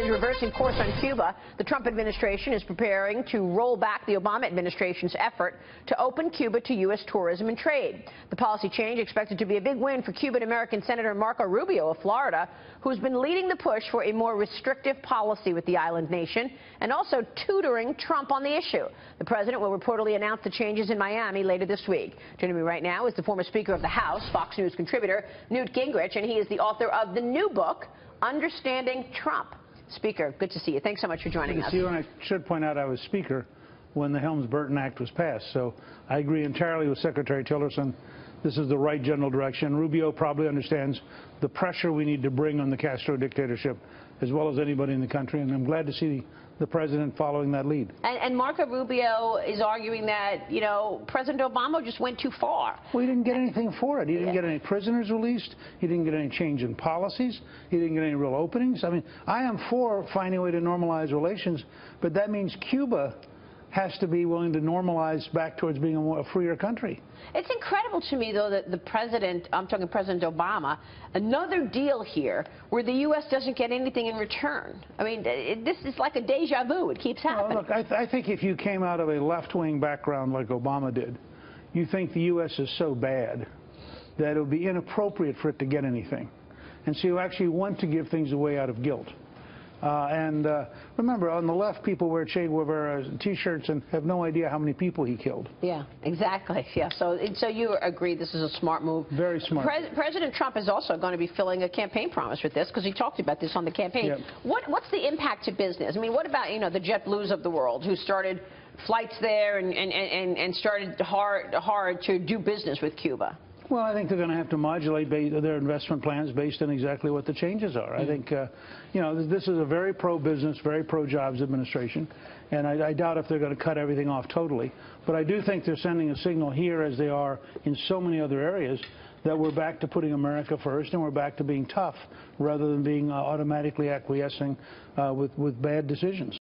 is reversing course on Cuba. The Trump administration is preparing to roll back the Obama administration's effort to open Cuba to U.S. tourism and trade. The policy change expected to be a big win for Cuban-American Senator Marco Rubio of Florida, who's been leading the push for a more restrictive policy with the island nation and also tutoring Trump on the issue. The president will reportedly announce the changes in Miami later this week. Joining me right now is the former Speaker of the House, Fox News contributor Newt Gingrich, and he is the author of the new book, Understanding Trump. Speaker, good to see you. Thanks so much for joining good us. See you, and I should point out I was Speaker when the Helms-Burton Act was passed, so I agree entirely with Secretary Tillerson. This is the right general direction. Rubio probably understands the pressure we need to bring on the Castro dictatorship as well as anybody in the country, and I'm glad to see the president following that lead. And, and Marco Rubio is arguing that, you know, President Obama just went too far. Well, he didn't get anything for it. He didn't yeah. get any prisoners released. He didn't get any change in policies. He didn't get any real openings. I mean, I am for finding a way to normalize relations, but that means Cuba has to be willing to normalize back towards being a, more, a freer country. It's incredible to me, though, that the president, I'm talking President Obama, another deal here where the U.S. doesn't get anything in return. I mean, it, this is like a deja vu. It keeps happening. Well, look, I, th I think if you came out of a left-wing background like Obama did, you think the U.S. is so bad that it would be inappropriate for it to get anything. And so you actually want to give things away out of guilt. Uh, and uh, remember, on the left, people wear Che Guevara T-shirts and have no idea how many people he killed. Yeah, exactly. Yeah, so so you agree this is a smart move. Very smart. Pres President Trump is also going to be filling a campaign promise with this because he talked about this on the campaign. Yep. What what's the impact to business? I mean, what about you know the JetBlues of the world who started flights there and and and, and started hard hard to do business with Cuba? Well, I think they're going to have to modulate their investment plans based on exactly what the changes are. I mm. think, uh, you know, this is a very pro-business, very pro-jobs administration, and I, I doubt if they're going to cut everything off totally. But I do think they're sending a signal here, as they are in so many other areas, that we're back to putting America first and we're back to being tough rather than being uh, automatically acquiescing uh, with, with bad decisions.